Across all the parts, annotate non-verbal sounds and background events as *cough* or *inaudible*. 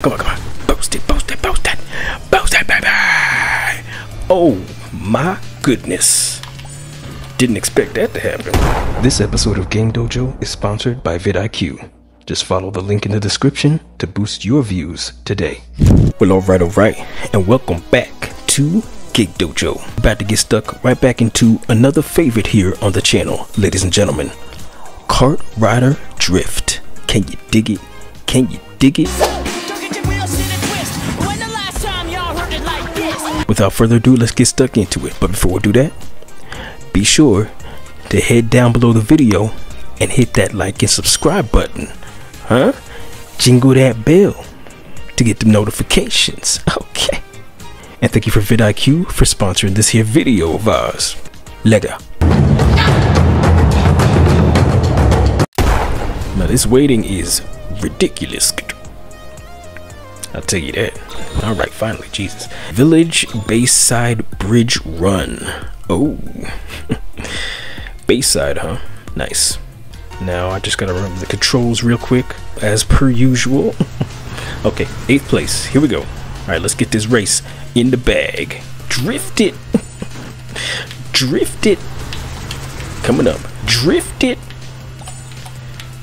Come on, come on. Boost it, boost it, boost it. Boost it, baby. Oh my goodness. Didn't expect that to happen. This episode of Game Dojo is sponsored by vidIQ. Just follow the link in the description to boost your views today. Well, alright, alright, and welcome back to Game Dojo. About to get stuck right back into another favorite here on the channel, ladies and gentlemen. Kart Rider Drift. Can you dig it? Can you dig it? Without further ado, let's get stuck into it. But before we do that, be sure to head down below the video and hit that like and subscribe button. Huh? Jingle that bell to get the notifications. *laughs* Okay. And thank you for vidIQ for sponsoring this here video of ours. Later. Now this waiting is ridiculous. I'll tell you that. Alright, finally, Jesus. Village Bayside Bridge Run. Oh. *laughs* Bayside, huh? Nice. Now I just gotta remember the controls real quick, as per usual. *laughs* okay, eighth place. Here we go. Alright, let's get this race in the bag. Drift it. *laughs* Drift it. Coming up. Drift it.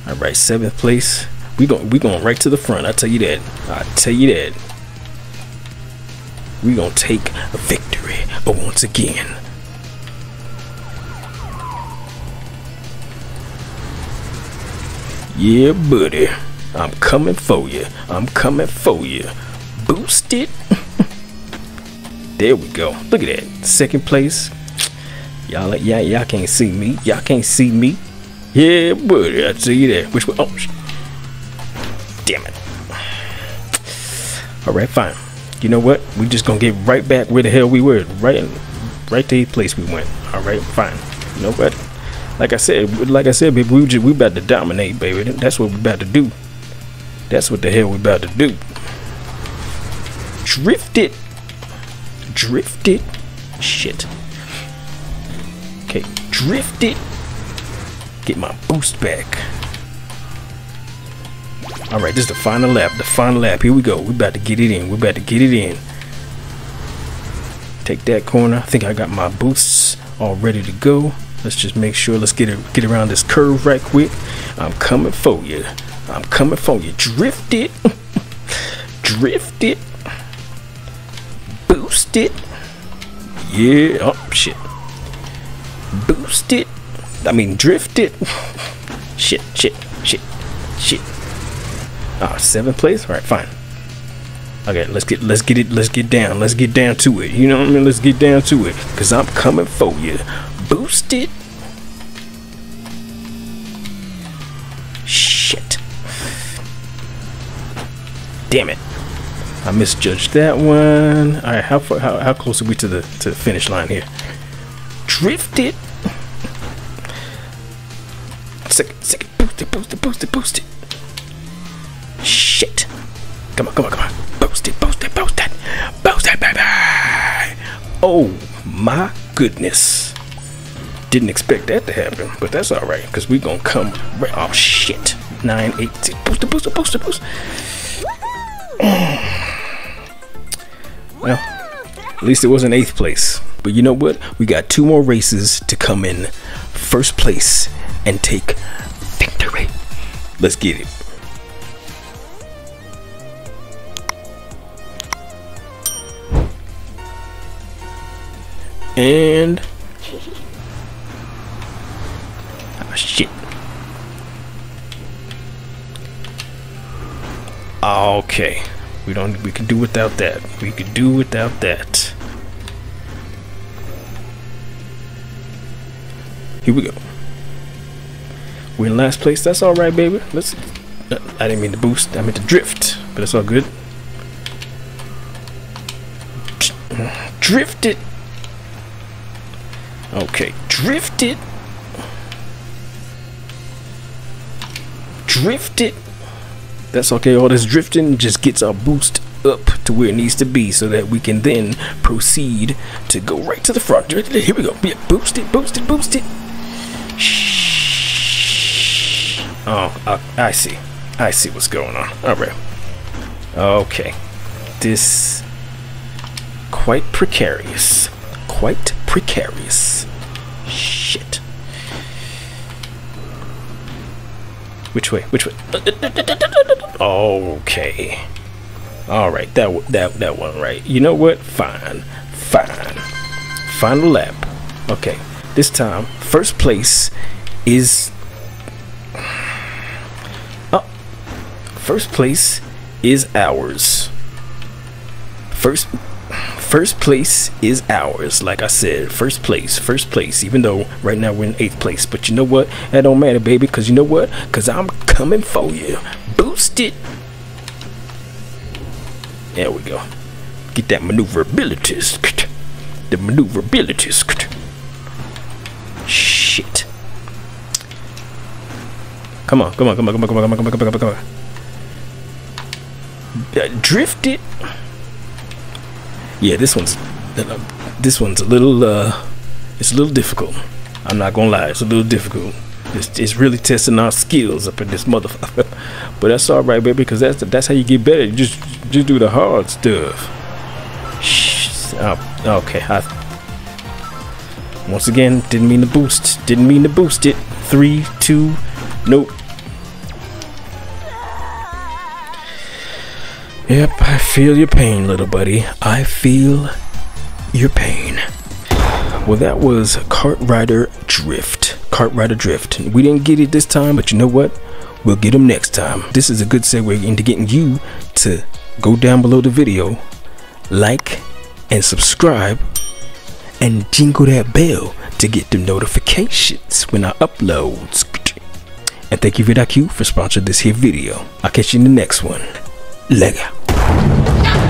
Alright, seventh place. We going we going right to the front. I tell you that. I tell you that. We gonna take a victory But once again. Yeah, buddy. I'm coming for you. I'm coming for you. Boost it. *laughs* there we go. Look at that. Second place. Y'all, y'all, y'all can't see me. Y'all can't see me. Yeah, buddy. I tell you that. Which one? Oh, damn it. All right, fine. You know what? We just gonna get right back where the hell we were. Right, right to the place we went. All right, fine. You know what? Like I said, like I said, baby, we just we about to dominate, baby. That's what we about to do. That's what the hell we about to do. Drift it. Drift it. Shit. Okay, drift it. Get my boost back. All right, this is the final lap. The final lap. Here we go. We're about to get it in. We're about to get it in. Take that corner. I think I got my boosts all ready to go. Let's just make sure. Let's get it get around this curve right quick. I'm coming for you. I'm coming for you. Drift it. *laughs* Drift it. Boost it. Yeah. Oh shit. Boost it. I mean drift it. *laughs* shit. Shit. Shit. Shit. Ah, seventh place. All right, fine. Okay, let's get let's get it let's get down let's get down to it. You know what I mean? Let's get down to it, cause I'm coming for you. Boost it. Shit. Damn it. I misjudged that one. All right, how far how, how close are we to the to the finish line here? Drift it. Second, second, boost it, boost it, boost it, boost it. Come on, come on, come on. Boost it, boost it, boost it. Boost it, baby. Oh my goodness. Didn't expect that to happen, but that's alright, because we gonna come right oh shit. Nine, eight, six, boost it, boost it, boost it, boost *sighs* Well, at least it wasn't eighth place. But you know what? We got two more races to come in first place and take victory. Let's get it. And oh shit. Okay. We don't we can do without that. We could do without that. Here we go. We're in last place. That's all right, baby. Let's. Uh, I didn't mean to boost. I meant to drift, but it's all good. Drift it. Okay, drift it. Drift it. That's okay. All this drifting just gets our boost up to where it needs to be so that we can then proceed to go right to the front. Here we go. Yeah, boost it, boost it, boost it. Oh, I, I see. I see what's going on. All right. Okay. This quite precarious. Quite precarious. Shit. Which way? Which way? Okay. All right. That that that one right. You know what? Fine. Fine. Final lap. Okay. This time, first place is. Oh, first place is ours. First first place is ours. Like I said, first place, first place. Even though right now we're in eighth place, but you know what? That don't matter, baby. Cause you know what? Cause I'm coming for you. Boost it. There we go. Get that maneuverability. The maneuverability. Shit. Come on, come on, come on, come on, come on, come on, come on, come on, come on. Uh, drift it. Yeah, this one's this one's a little uh, it's a little difficult. I'm not gonna lie, it's a little difficult. It's, it's really testing our skills up in this motherfucker. *laughs* but that's all right, baby, because that's that's how you get better. You just just do the hard stuff. Shh. Oh, okay. I, once again, didn't mean to boost. Didn't mean to boost it. Three, two, nope. Yep, I feel your pain, little buddy. I feel your pain. Well, that was Kart Rider Drift. Kart Rider Drift. We didn't get it this time, but you know what? We'll get them next time. This is a good segue into getting you to go down below the video, like, and subscribe, and jingle that bell to get the notifications when I upload. And thank you VidIQ for sponsoring this here video. I'll catch you in the next one. Lega. No!